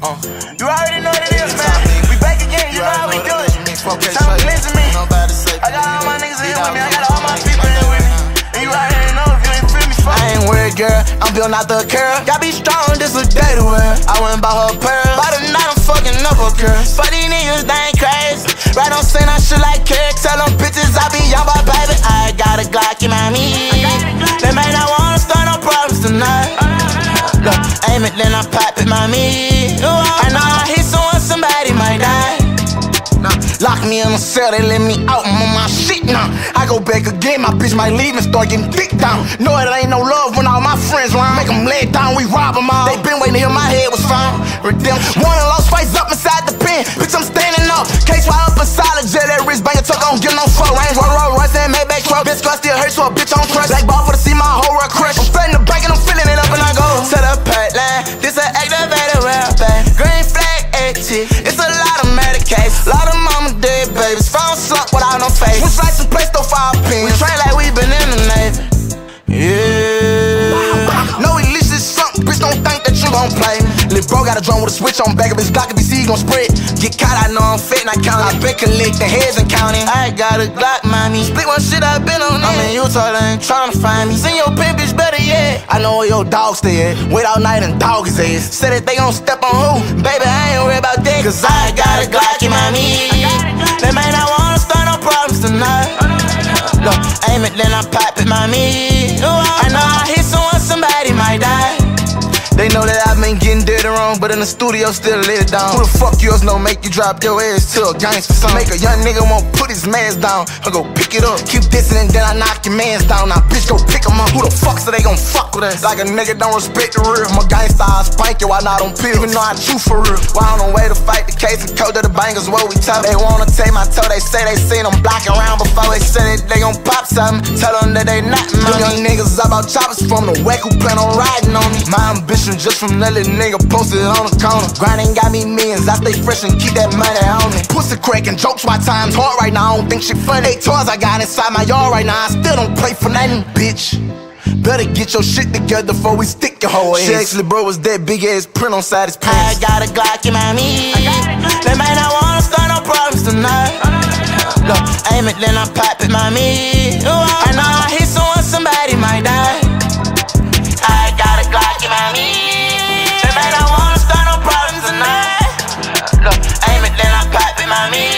Uh. You already know what it is, man. We back again, you, know how we do it. Time to listen me. I got all my niggas in here with me. I got all my people in here with me. And you already know if you ain't feel me, fuck. I ain't worried, girl. I'm building out the curl. Y'all be strong, this a day to wear. I went and bought her pearl. By the night, I'm fucking up a girl. Fuck these niggas, they ain't crazy. Right on scene, I shit like Kirk. Tell them bitches I be young, but baby. I got a Glock in my knee. They may not wanna start no problems tonight. Look, aim it, then I pop mommy. I know I hit someone, somebody might die. Lock me in a cell, they let me out, I'm on my shit now. I go back again, my bitch might leave and start getting dick down. Know it ain't no love when all my friends round. Make them lay down, we rob them all. They been waiting hear my head was found. Redemption. One lost fights up inside the pen. Bitch, I'm standing up. Case wide up a solid jet, that wrist bang tuck, I don't get no fuck. Range roll, roll, Royce and Maybach truck. Bitch, gun still hurt, so a bitch It's a lot of Medicaid. Lot of mama dead babies. Found slump without no face. Switch like some Presto five pin. We train like we been in the Navy. Yeah. No illicit something, bitch. Don't think that you gon' play. Lil' bro got a drum with a switch on back of his Glock. If he see, gon' spread. Get caught, I know I'm fit and I count. I been collecting heads and counting. I ain't got a Glock, mommy. Split one shit, I been on it. I'm in Utah, they ain't tryna find me. Send your pimp, bitch, better yet. I know where your dog stay at. Wait all night and dog his ass. Said that they gon' step on who? Baby, I ain't worried about that. Cause I got a Glock in my knee. They may not wanna start no problems tonight. Look, aim it, then I pop it, my mommy. I know I hit someone, somebody might die. They know I've been getting dirty wrong, but in the studio still lit it down. Who the fuck yours know make you drop your ass to a gangster song? Make a young nigga won't put his mans down. I go pick it up, keep dissing and then I knock your mans down. Now bitch go pick 'em up. Who the fuck so they gon' fuck with us? Like a nigga don't respect the real. A gangsta, I spank you, I not on pill. Even though I chew for real. Why on the way to fight the case and code of the bangers, what we tell They wanna take my toe, they say they seen them blocking around before they said that they gon' pop something. Tell them that they not. Them young niggas about choppers from the whack who plan on riding on me. My ambition just from that little nigga posted on the corner. Grinding got me millions, I stay fresh and keep that money on me. Pussy cracking jokes, my time's hard right now. I don't think shit funny. Eight toys I got inside my yard right now. I still don't play for nothing, bitch. Better get your shit together before we stick your whole ass. She actually, bro, was that big ass print on side his pants. I got a Glock in my me. They may not wanna start no problems tonight. Look, aim it, then I pop it, mommy. Oh, I know I hit They